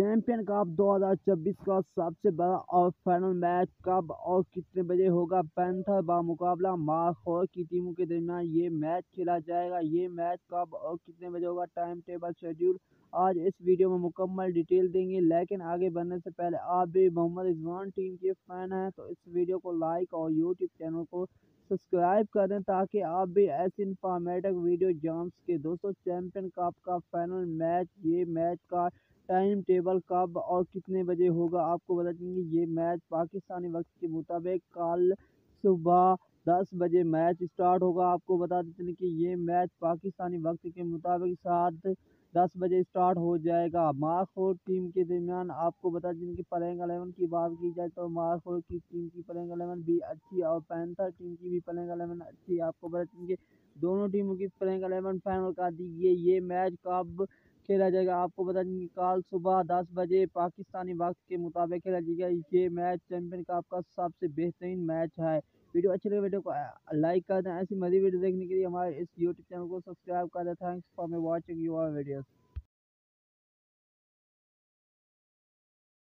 Champion cup دو ہزار چوبیس کا سب سے بڑا اور فائنل میچ کب اور کتنے بجے ہوگا؟ پینتھر بامقابلہ ماخور کی ٹیموں کے درمیان یہ میچ کھیلا جائے گا۔ یہ میچ کب اور کتنے بجے ہوگا؟ ٹائم ٹیبل شیڈیول آج اس ویڈیو میں مکمل ڈیٹیل دیں گے، لیکن آگے بڑھنے سے پہلے آپ بھی محمد رضوان ٹیم کے فین ہیں تو اس ویڈیو کو لائک اور یوٹیوب چینل کو سبسکرائب کر دیں تاکہ آپ بھی ایسی انفارمیٹو ویڈیو جان سکے دوستو چیمپئن کپ کا فائنل میچ، یہ میچ کا ٹائم ٹیبل کب اور کتنے بجے ہوگا آپ کو بتا دیں گے۔ یہ میچ پاکستانی وقت کے مطابق کل صبح دس بجے میچ اسٹارٹ ہوگا۔ آپ کو بتا دیتے ہیں کہ یہ میچ پاکستانی وقت کے مطابق سات دس بجے اسٹارٹ ہو جائے گا۔ ماخور ٹیم کے درمیان آپ کو بتا دیں کہ پلنگ الیون کی بات کی جائے تو ماخور کی ٹیم کی پلنگ الیون بھی اچھی اور پینتھر ٹیم کی بھی پلنگ الیون اچھی۔ آپ کو بتا دیں کہ دونوں ٹیموں کی پلنگ الیون فائنل کر دی گئی۔ یہ میچ کب کھیلا جائے گا۔ آپ کو بتا دیں کہ کل صبح دس بجے پاکستانی وقت کے مطابق کھیلا جائے گا۔ یہ میچ چیمپئن کپ کا سب سے بہترین میچ ہے۔ ویڈیو اچھی لگے ویڈیو کو لائک کر دیں ایسی مزید ویڈیو دیکھنے کے لیے ہمارے اس یوٹیوب چینل کو سبسکرائب کر دیں thanks for watching your videos